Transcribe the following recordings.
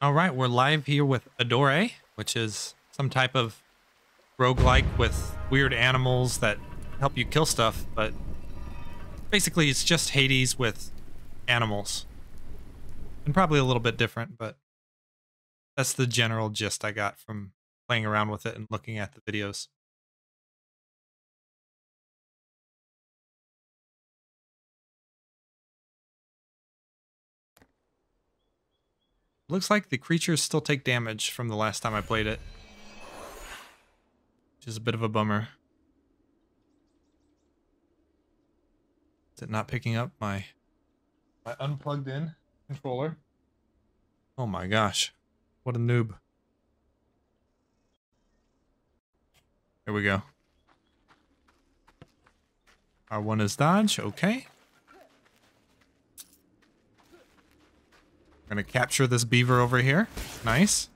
All right, we're live here with Adore, which is some type of roguelike with weird animals that help you kill stuff, but basically it's just Hades with animals. And probably a little bit different, but that's the general gist I got from playing around with it and looking at the videos. Looks like the creatures still take damage from the last time I played it. Which is a bit of a bummer. Is it not picking up my my unplugged in controller? Oh my gosh. What a noob. Here we go. R1 is dodge, okay. Gonna capture this beaver over here. Nice.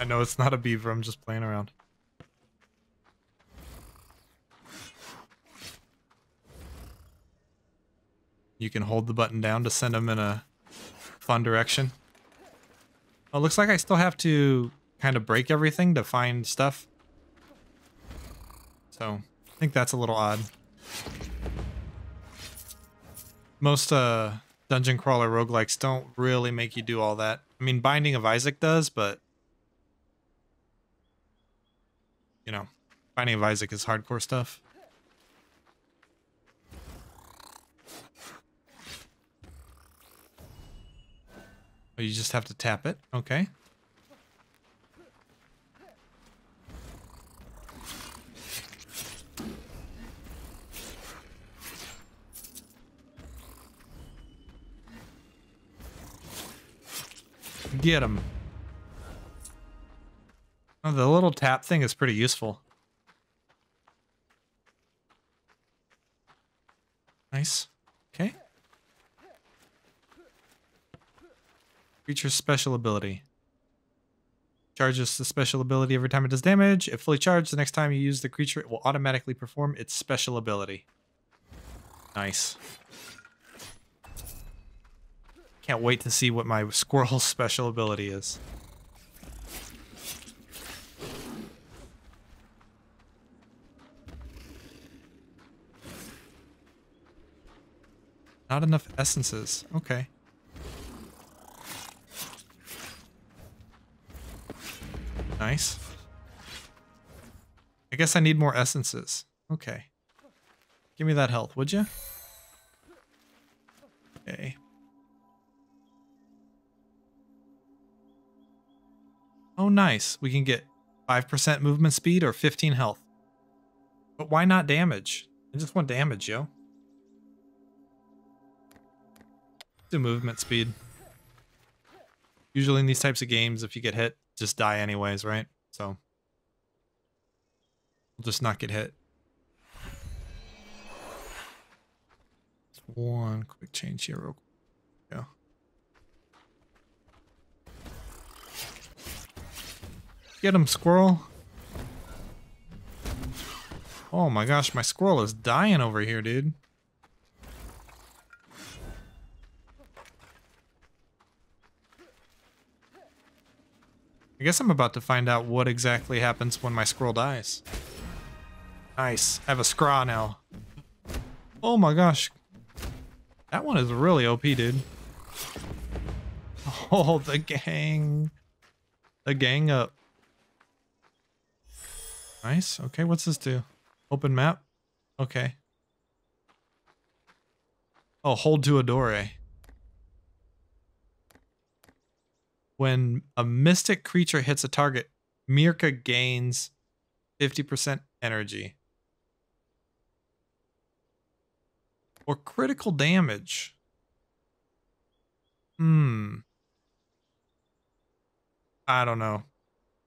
I know it's not a beaver, I'm just playing around. You can hold the button down to send them in a fun direction. Oh, looks like I still have to kind of break everything to find stuff. So, I think that's a little odd. Most uh, dungeon crawler roguelikes don't really make you do all that. I mean, Binding of Isaac does, but... You know, Binding of Isaac is hardcore stuff. Oh, you just have to tap it? Okay. Get him. Oh, the little tap thing is pretty useful. Nice. Okay. Creature's special ability. Charges the special ability every time it does damage. If fully charged, the next time you use the creature, it will automatically perform its special ability. Nice. Can't wait to see what my squirrel's special ability is. Not enough essences. Okay. Nice. I guess I need more essences. Okay. Give me that health, would you? Okay. Oh, nice. We can get 5% movement speed or 15 health. But why not damage? I just want damage, yo. Do movement speed. Usually in these types of games, if you get hit, just die anyways, right? So we'll just not get hit. one quick change here real quick. Yeah. Get him, squirrel. Oh my gosh, my squirrel is dying over here, dude. I guess I'm about to find out what exactly happens when my squirrel dies. Nice. I have a Skra now. Oh my gosh. That one is really OP, dude. Oh, the gang. The gang up. Nice. Okay, what's this do? Open map? Okay. Oh, hold to Adore. When a mystic creature hits a target, Mirka gains 50% energy. Or critical damage. Hmm. I don't know.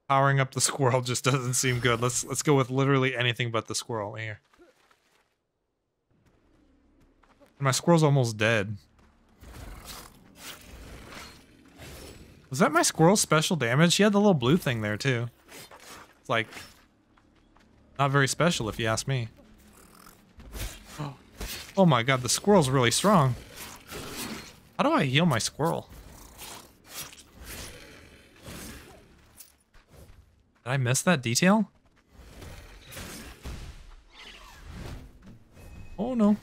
Powering up the squirrel just doesn't seem good. Let's let's go with literally anything but the squirrel here. My squirrel's almost dead. Was that my squirrel's special damage? He had the little blue thing there too. It's like not very special if you ask me. Oh my god, the squirrel's really strong. How do I heal my squirrel? Did I miss that detail? Oh no.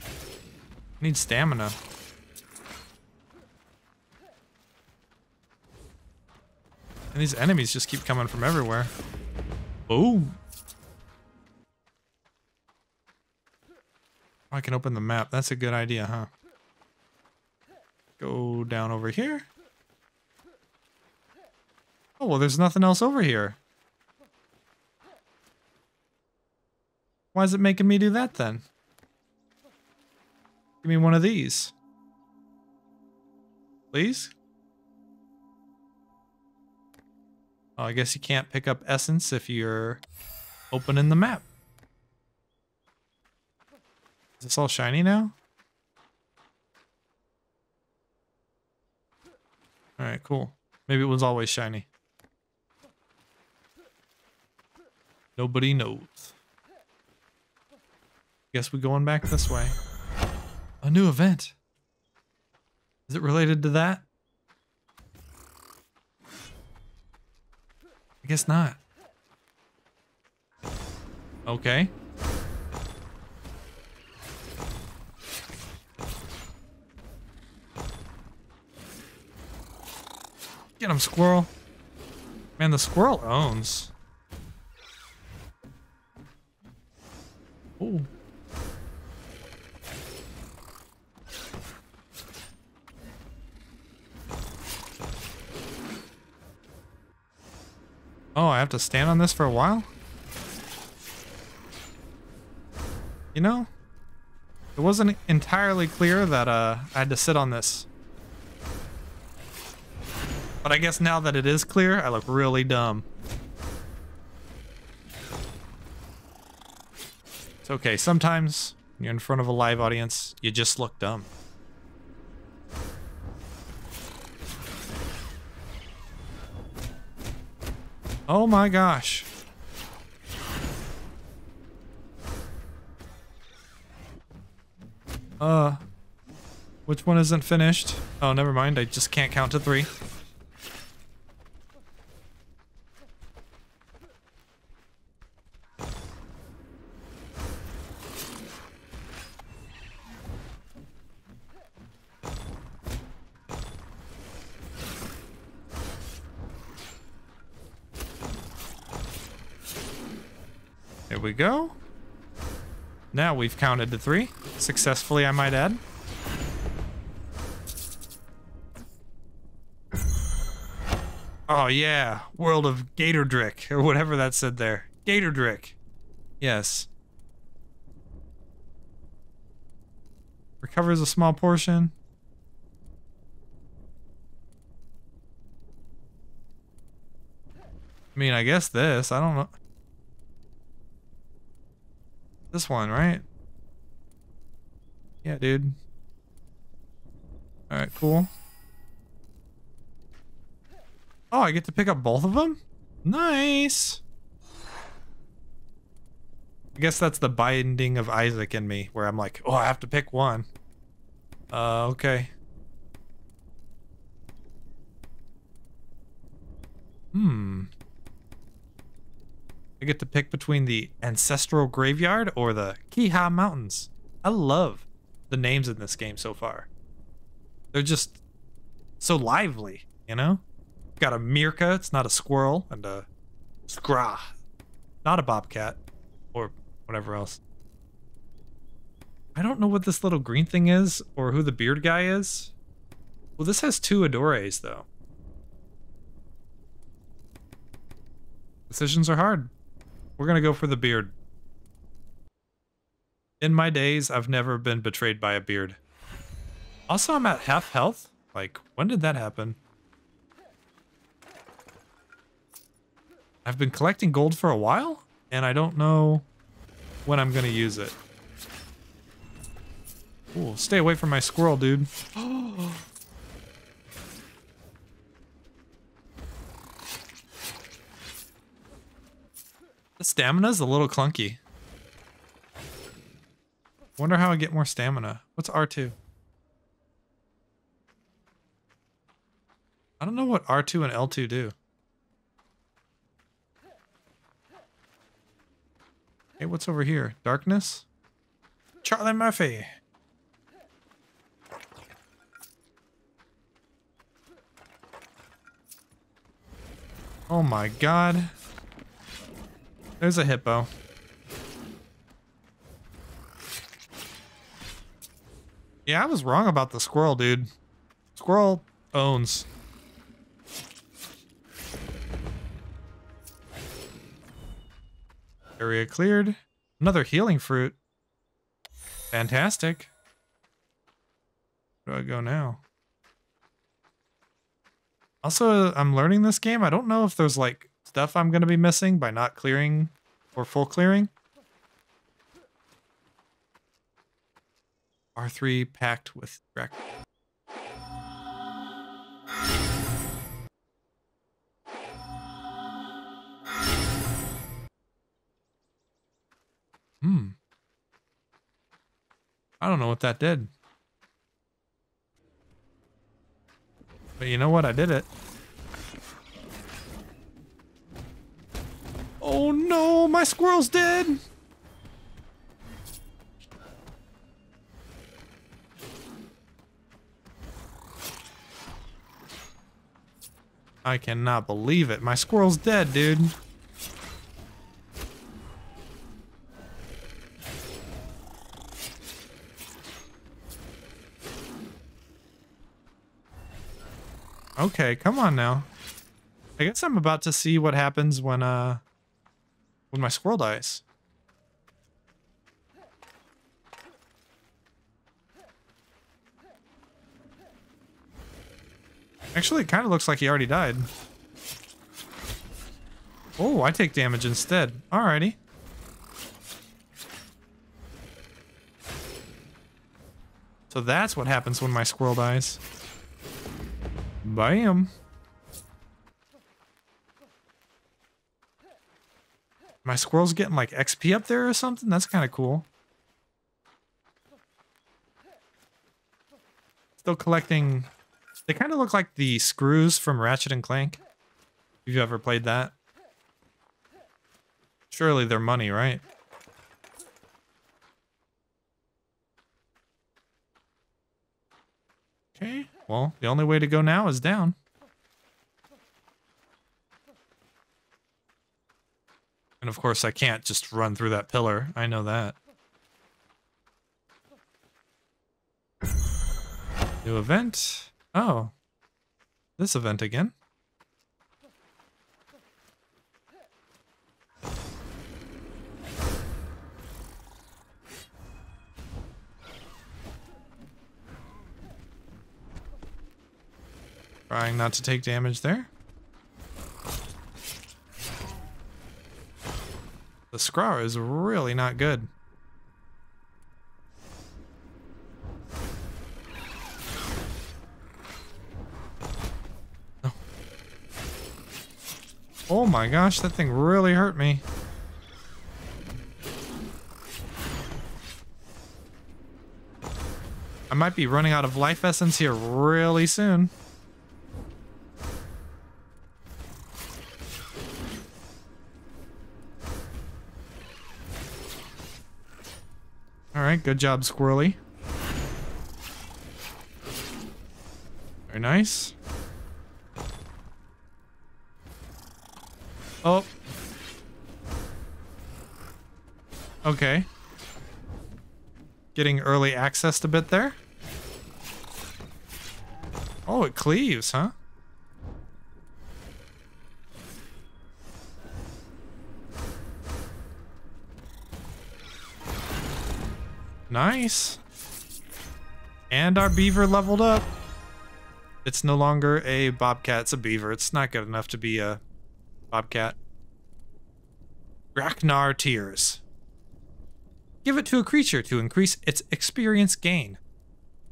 I need stamina. And these enemies just keep coming from everywhere. Oh, I can open the map. That's a good idea, huh? Go down over here. Oh, well, there's nothing else over here. Why is it making me do that then? Give me one of these. Please? Oh, I guess you can't pick up essence if you're opening the map. Is this all shiny now? Alright, cool. Maybe it was always shiny. Nobody knows. Guess we're going back this way. A new event. Is it related to that? I guess not. Okay. Get him, squirrel. Man, the squirrel owns. Have to stand on this for a while? You know, it wasn't entirely clear that uh, I had to sit on this. But I guess now that it is clear, I look really dumb. It's okay. Sometimes when you're in front of a live audience, you just look dumb. Oh my gosh. Uh, which one isn't finished? Oh, never mind. I just can't count to three. We've counted to three. Successfully, I might add. Oh yeah, World of Gatordrick, or whatever that said there. Gatordrick. Yes. Recovers a small portion. I mean, I guess this. I don't know. This one, right? Yeah, dude. Alright, cool. Oh, I get to pick up both of them? Nice! I guess that's the binding of Isaac in me, where I'm like, oh, I have to pick one. Uh, okay. Hmm. I get to pick between the Ancestral Graveyard or the Kiha Mountains. I love the names in this game so far. They're just so lively, you know? Got a Mirka, it's not a squirrel, and a Skra, not a bobcat, or whatever else. I don't know what this little green thing is, or who the beard guy is. Well, this has two Adores, though. Decisions are hard. We're gonna go for the beard. In my days, I've never been betrayed by a beard. Also, I'm at half health. Like, when did that happen? I've been collecting gold for a while, and I don't know when I'm gonna use it. Ooh, stay away from my squirrel, dude. The stamina's a little clunky. Wonder how I get more stamina. What's R2? I don't know what R2 and L2 do. Hey, what's over here? Darkness? Charlie Murphy. Oh my god. There's a hippo. Yeah, I was wrong about the squirrel, dude. Squirrel owns. Area cleared. Another healing fruit. Fantastic. Where do I go now? Also, I'm learning this game. I don't know if there's like stuff I'm going to be missing by not clearing or full clearing. R3 packed with Drek. Hmm. I don't know what that did. But you know what? I did it. Oh no, my squirrel's dead! I cannot believe it. My squirrel's dead, dude. Okay, come on now. I guess I'm about to see what happens when uh when my squirrel dies. Actually, it kind of looks like he already died. Oh, I take damage instead. Alrighty. So that's what happens when my squirrel dies. Bam. My squirrel's getting like XP up there or something? That's kind of cool. Still collecting they kind of look like the screws from Ratchet and Clank. If you've ever played that. Surely they're money, right? Okay, well, the only way to go now is down. And of course, I can't just run through that pillar. I know that. New event. Oh. This event again? Trying not to take damage there. The Skra is really not good. My gosh, that thing really hurt me. I might be running out of life essence here really soon. Alright, good job, Squirrely. Very nice. Oh. Okay. Getting early access a bit there. Oh, it cleaves, huh? Nice. And our beaver leveled up. It's no longer a bobcat, it's a beaver. It's not good enough to be a Bobcat. Draknar Tears. Give it to a creature to increase its experience gain.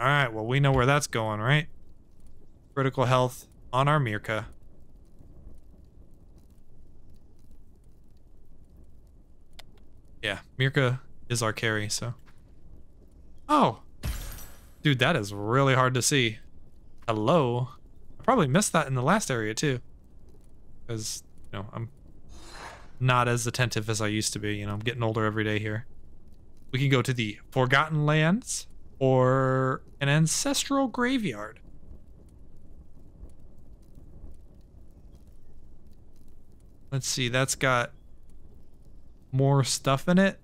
Alright, well, we know where that's going, right? Critical health on our Mirka. Yeah, Mirka is our carry, so. Oh! Dude, that is really hard to see. Hello? I probably missed that in the last area too. Because, you know, I'm not as attentive as I used to be. You know, I'm getting older every day here. We can go to the Forgotten Lands or an ancestral graveyard. Let's see, that's got more stuff in it.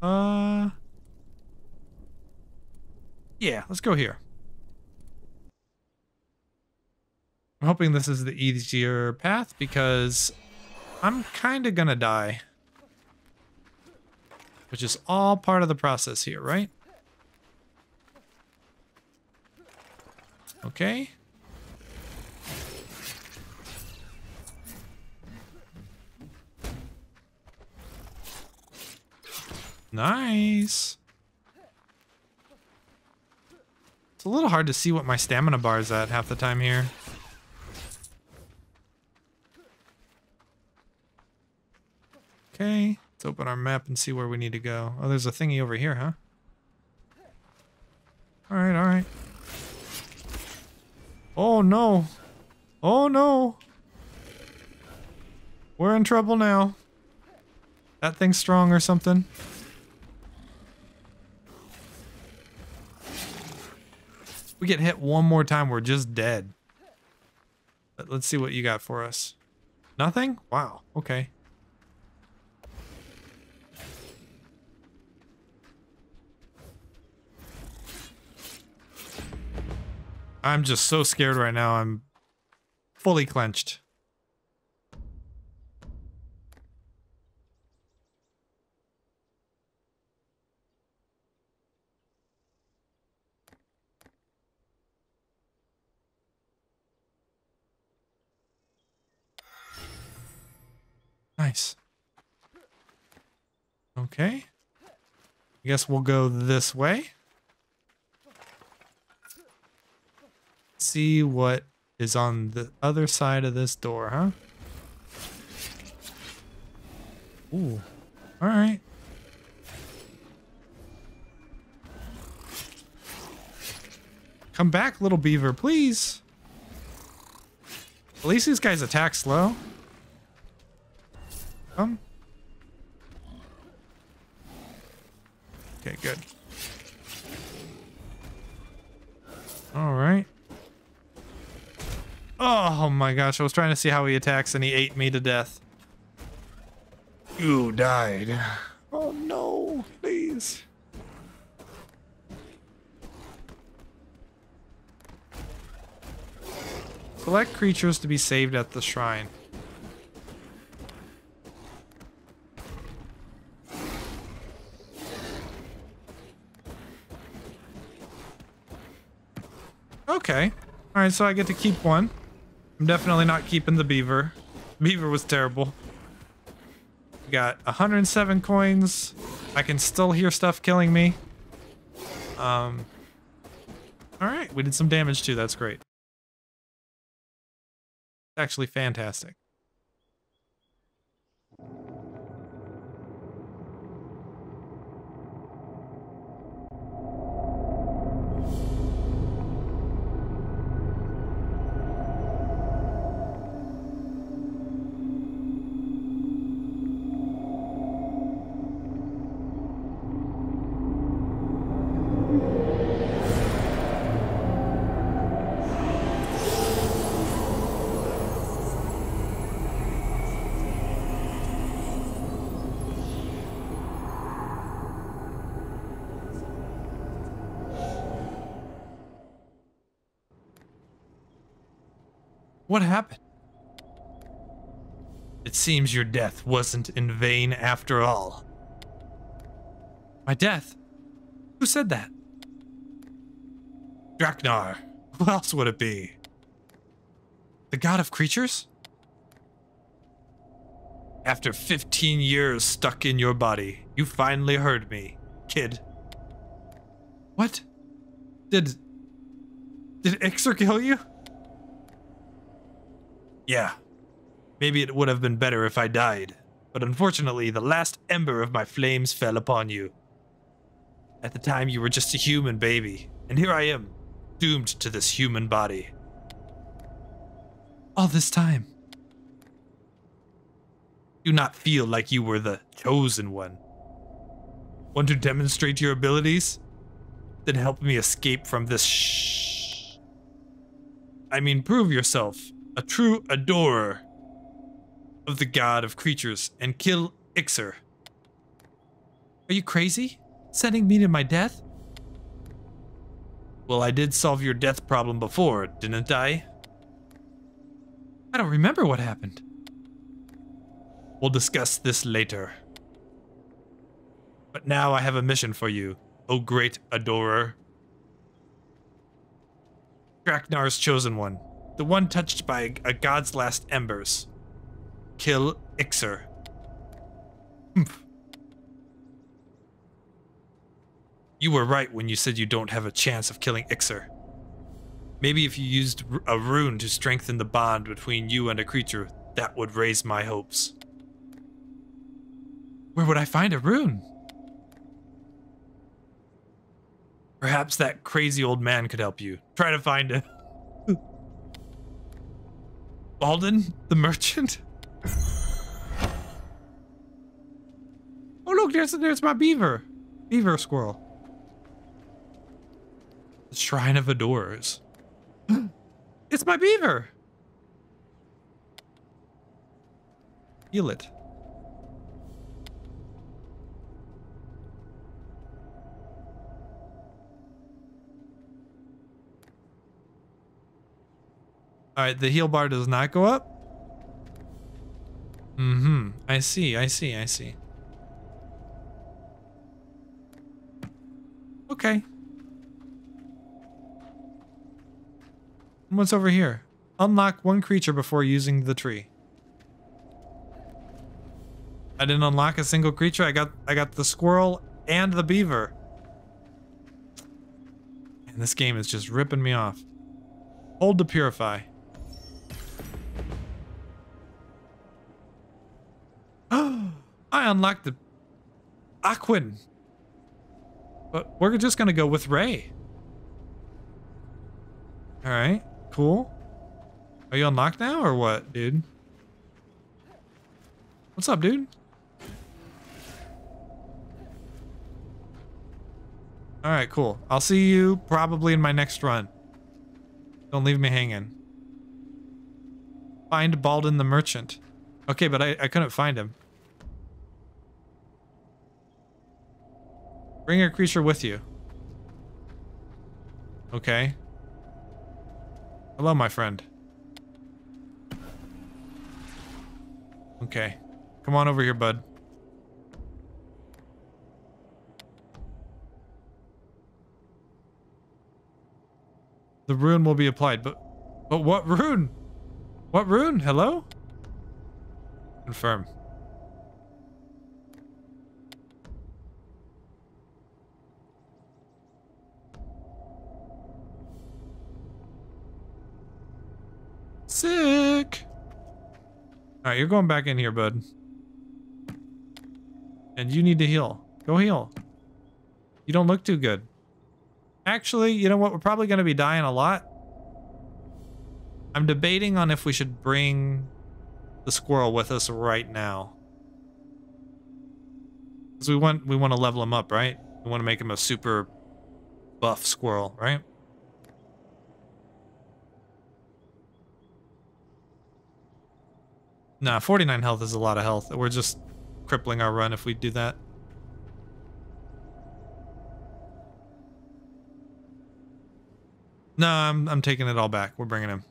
Uh, yeah, let's go here. I'm hoping this is the easier path because I'm kind of gonna die. Which is all part of the process here, right? Okay. Nice. It's a little hard to see what my stamina bar is at half the time here. Okay, let's open our map and see where we need to go. Oh, there's a thingy over here, huh? Alright, alright. Oh no. Oh no. We're in trouble now. That thing's strong or something. we get hit one more time, we're just dead. Let's see what you got for us. Nothing? Wow. Okay. I'm just so scared right now. I'm fully clenched. Nice. Okay. I guess we'll go this way. See what is on the other side of this door, huh? Ooh. Alright. Come back, little beaver, please. At least these guys attack slow. Come. Okay, good. All right. Oh my gosh, I was trying to see how he attacks and he ate me to death. You died. Oh no, please. Select creatures to be saved at the shrine. Okay. Alright, so I get to keep one. I'm definitely not keeping the beaver. Beaver was terrible. We got 107 coins. I can still hear stuff killing me. Um. Alright, we did some damage too. That's great. Actually fantastic. What happened? It seems your death wasn't in vain after all. My death? Who said that? Draknar. Who else would it be? The god of creatures? After 15 years stuck in your body, you finally heard me, kid. What? Did... Did Ixer kill you? Yeah. Maybe it would have been better if I died, but unfortunately the last ember of my flames fell upon you. At the time, you were just a human baby, and here I am, doomed to this human body. All this time. Do not feel like you were the chosen one. Want to demonstrate your abilities? Then help me escape from this shh. I mean, prove yourself a true adorer of the god of creatures and kill Ixer. Are you crazy? Sending me to my death? Well, I did solve your death problem before, didn't I? I don't remember what happened. We'll discuss this later. But now I have a mission for you, O great adorer. Draknar's chosen one, the one touched by a god's last embers. Kill Ixer. You were right when you said you don't have a chance of killing Ixer. Maybe if you used a rune to strengthen the bond between you and a creature, that would raise my hopes. Where would I find a rune? Perhaps that crazy old man could help you. Try to find him. Balden, the merchant? Oh look, there's there's my beaver. Beaver squirrel. The Shrine of Adorers. it's my beaver! Heal it. Alright, the heal bar does not go up? Mm-hmm. I see, I see, I see. Okay. What's over here? Unlock one creature before using the tree. I didn't unlock a single creature. I got I got the squirrel and the beaver. And this game is just ripping me off. Hold to purify. I unlocked the Aquin. But we're just gonna go with Ray. Alright. Cool. Are you unlocked now or what, dude? What's up, dude? Alright, cool. I'll see you probably in my next run. Don't leave me hanging. Find Balden the Merchant. Okay, but I, I couldn't find him. Bring your creature with you. Okay. Hello, my friend. Okay. Come on over here, bud. The rune will be applied, but... But what rune? What rune? Hello? Confirm. Sick. All right, you're going back in here, bud. And you need to heal. Go heal. You don't look too good. Actually, you know what? We're probably going to be dying a lot. I'm debating on if we should bring the squirrel with us right now. Because we want we want to level him up, right? We want to make him a super buff squirrel, right? Nah, 49 health is a lot of health. We're just crippling our run if we do that. No, I'm, I'm taking it all back. We're bringing him.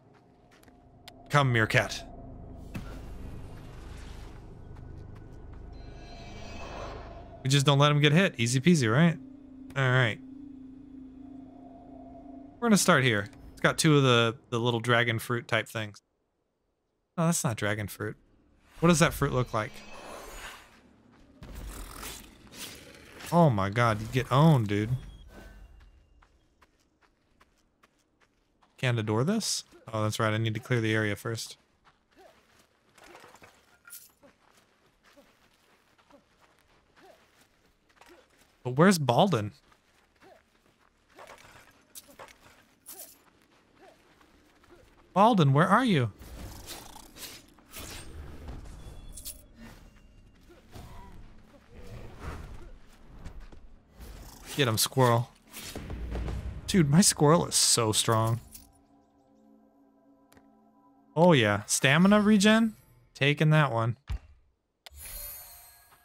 Come, Meerkat. We just don't let him get hit. Easy peasy, right? All right. We're going to start here. It's got two of the, the little dragon fruit type things. No, that's not dragon fruit. What does that fruit look like? Oh my god, you get owned, dude. Can't adore this? Oh, that's right. I need to clear the area first. But where's Balden? Balden, where are you? Get him, squirrel. Dude, my squirrel is so strong. Oh yeah, stamina regen? Taking that one.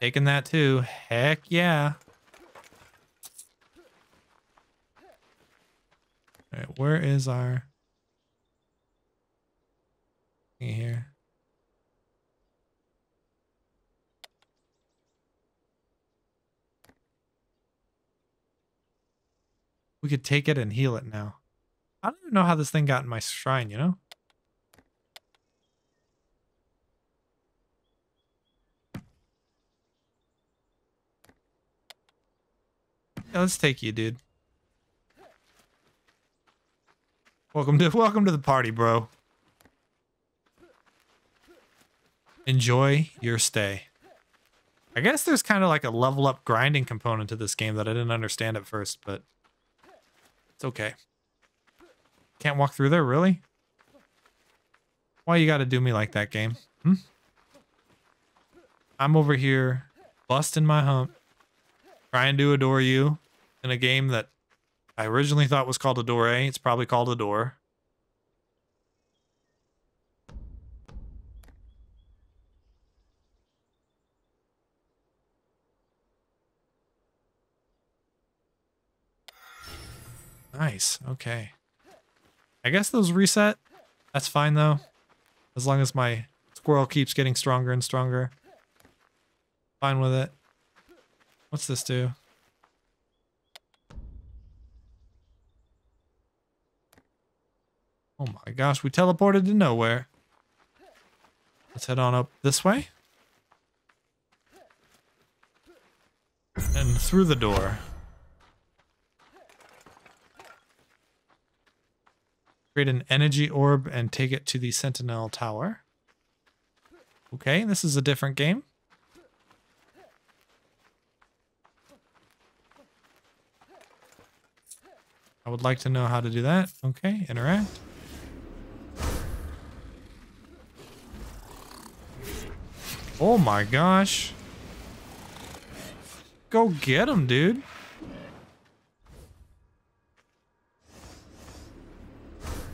Taking that too. Heck yeah. Alright, where is our... here? We could take it and heal it now. I don't even know how this thing got in my shrine, you know? Yeah, let's take you, dude. Welcome to welcome to the party, bro. Enjoy your stay. I guess there's kind of like a level up grinding component to this game that I didn't understand at first, but it's okay. Can't walk through there, really? Why you gotta do me like that, game? Hmm? I'm over here busting my hump, trying to adore you in a game that I originally thought was called Adore. It's probably called Adore. Nice. Okay. I guess those reset. That's fine though. As long as my squirrel keeps getting stronger and stronger. Fine with it. What's this do? Oh my gosh, we teleported to nowhere. Let's head on up this way. And through the door. Create an energy orb and take it to the Sentinel Tower. Okay, this is a different game. I would like to know how to do that. Okay, interact. Oh my gosh. Go get him, dude.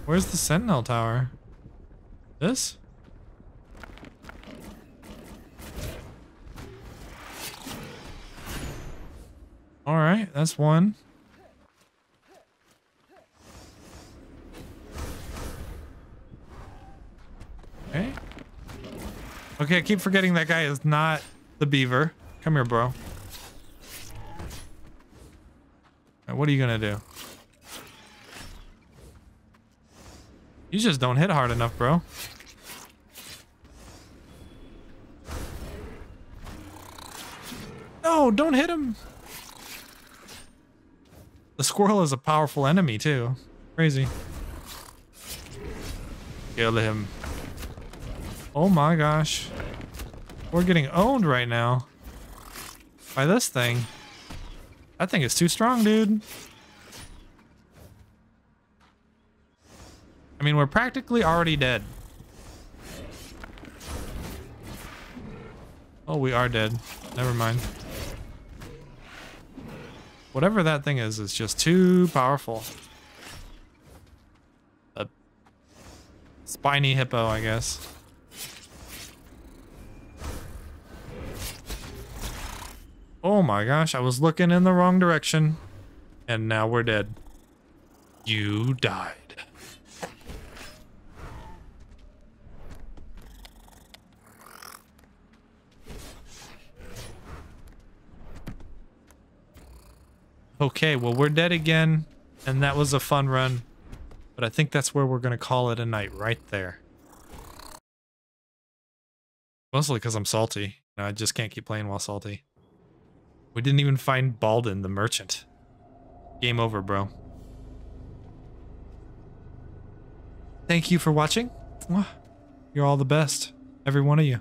Where's the sentinel tower? This? Alright, that's one. Okay. Okay, I keep forgetting that guy is not the beaver. Come here, bro. What are you gonna do? You just don't hit hard enough, bro. No, don't hit him. The squirrel is a powerful enemy, too. Crazy. Kill him. Oh my gosh. We're getting owned right now. By this thing. That thing is too strong, dude. I mean, we're practically already dead. Oh, we are dead. Never mind. Whatever that thing is, is just too powerful. A spiny hippo, I guess. Oh my gosh, I was looking in the wrong direction. And now we're dead. You died. Okay, well, we're dead again, and that was a fun run. But I think that's where we're going to call it a night, right there. Mostly because I'm salty. I just can't keep playing while salty. We didn't even find Balden, the merchant. Game over, bro. Thank you for watching. You're all the best. Every one of you.